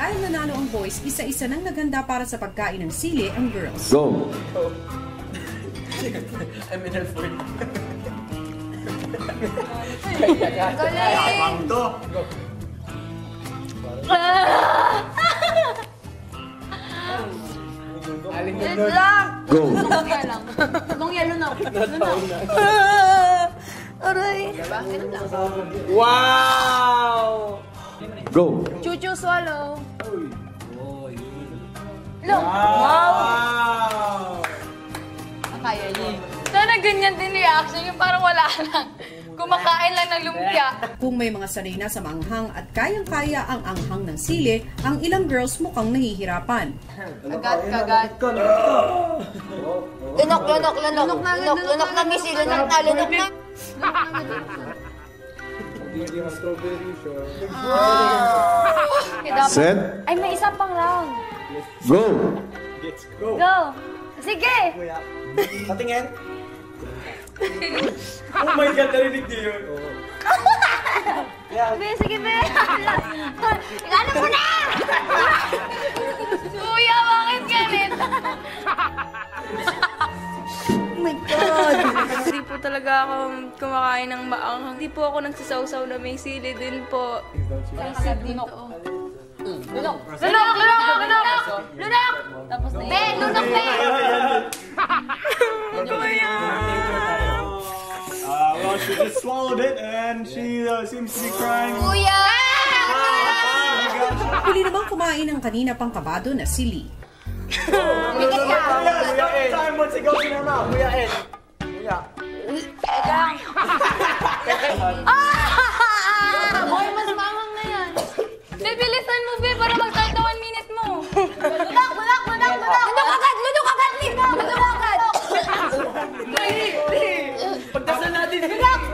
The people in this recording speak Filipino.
Dahil nanalo ang boys, isa-isa nang naganda para sa pagkain ng sili ang girls. Go! I'm in Alfred. Galing! to. Go! Lang. Tulong yelo na. Aray. Wow! Go! Chuchu swallow. Wow! Kaya niya. Sana ganyan din reaction, yung parang wala lang. Kumakain lang ng lumpia. Kung may mga sanay na sa manghang at kayang-kaya ang anghang ng sili, ang ilang girls mukhang nahihirapan. Kagat, kagat. Lunok, lunok, lunok. Lunok na, lunok, lunok na, missy. Lunok na, lunok na. Kaya dapat- Set! Ay, may isa pang round. Go! Go! Sige! Patingin. oh my God, narinig niyo yun. Be, sige, be. Ano mo na? Talaga ako kumakain ng maanghang. Hindi po ako nagsasawsaw na may sili din po. Lunok. Lunok, lunok, lunok! Lunok! Tapos na Be, lunok, be! Uh, well, she just swallowed it and she uh, seems to be crying. Kuya! Huli namang kumain ang kanina pang kabado na sili. Bigat ka! Time once it goes in her mouth. Kuya Ed. Kuya. Boy, mas maangang na yan. Be, bilisan mo, be, para mag-start na one minute mo. Lunok, lunok, lunok, lunok! Lunok agad, lunok agad, lunok! Lunok agad! Pagdasal natin. Lunok!